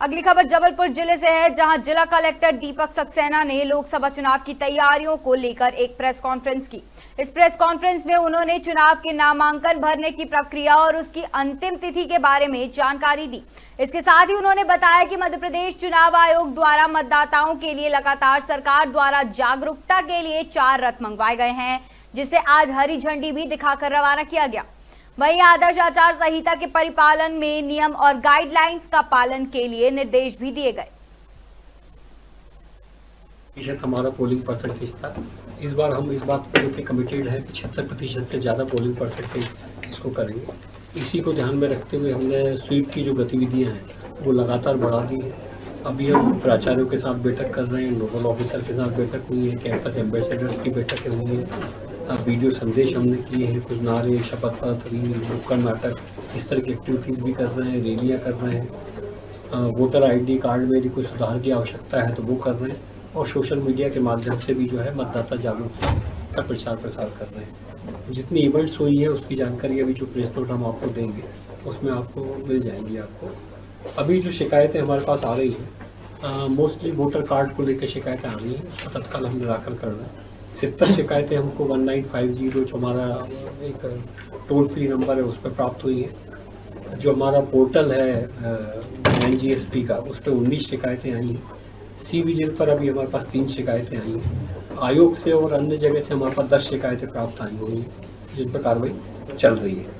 अगली खबर जबलपुर ज़िले से है, जहाँ जिला कलेक्टर दीपक सक्सेना ने लोकसभा चुनाव की तैयारियों को लेकर एक प्रेस कॉन्फ्रेंस की। इस प्रेस कॉन्फ्रेंस में उन्होंने चुनाव के नामांकन भरने की प्रक्रिया और उसकी अंतिम तिथि के बारे में जानकारी दी। इसके साथ ही उन्होंने बताया कि मध्य प्रदेश चुनाव आयोग द्वारा मतदाताओं के लिए लगातार सरकार द्वारा जागरूकता के लिए चार रथ मंगवाए गए हैं, जिसे आज हरी झंडी भी दिखाकर रवाना किया गया। वहीं आदर्श आचार संहिता के परिपालन में नियम और गाइडलाइंस का पालन के लिए निर्देश भी दिए गए। हमारा पोलिंग परसेंटेज था। इस बार हम इस बात को लेकर कमिटेड है कि छिहत्तर प्रतिशत से ज़्यादा पोलिंग परसेंटेज इसको करेंगे। इसी को ध्यान में रखते हुए हमने स्वीप की जो गतिविधियाँ हैं, वो लगातार बढ़ा दी है। अभी हम प्राचार्यों के साथ बैठक कर रहे हैं नोडल ऑफिसर के साथ बैठक हुई है कैंपस एम्बेसडर्स की बैठकें हुई हैं। वीडियो संदेश हमने किए हैं, कुछ नारे शपथ पत्र नुक्कड़ नाटक, इस तरह की एक्टिविटीज़ भी कर रहे हैं रैलियाँ कर रहे हैं। वोटर आईडी कार्ड में यदि कोई सुधार की आवश्यकता है तो वो कर रहे हैं और सोशल मीडिया के माध्यम से भी जो है मतदाता जागरूकता का प्रचार प्रसार कर रहे हैं। जितनी इवेंट्स हुई है, उसकी जानकारी अभी जो प्रेस नोट हम आपको देंगे, उसमें आपको मिल जाएँगी आपको। अभी जो शिकायतें हमारे पास आ रही हैं मोस्टली वोटर कार्ड को लेकर शिकायतें आ रही हैं, उसका तत्काल हम निराकरण कर रहे हैं। सत्तर शिकायतें हमको वन नाइन फाइव ज़ीरो जो हमारा एक टोल फ्री नंबर है, उस पर प्राप्त हुई है। जो हमारा पोर्टल है एन जी एस पी का, उस पर उन्नीस शिकायतें आई हैं। सी विजिल पर अभी हमारे पास तीन शिकायतें आई हैं। आयोग से और अन्य जगह से हमारे पास दस शिकायतें प्राप्त आई हुई हैं, जिन पर कार्रवाई चल रही है।